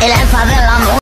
El alfa del amor.